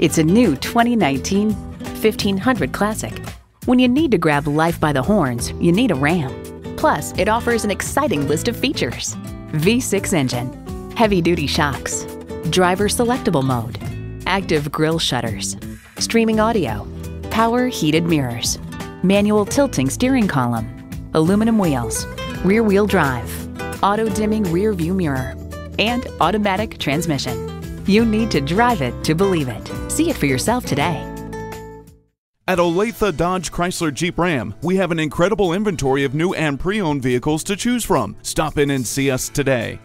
It's a new 2019 1500 Classic. When you need to grab life by the horns, you need a Ram. Plus, it offers an exciting list of features. V6 engine, heavy-duty shocks, driver selectable mode, active grille shutters, streaming audio, power heated mirrors, manual tilting steering column, aluminum wheels, rear wheel drive, auto dimming rear view mirror, and automatic transmission. You need to drive it to believe it. See it for yourself today. At Olathe Dodge Chrysler Jeep Ram, we have an incredible inventory of new and pre owned vehicles to choose from. Stop in and see us today.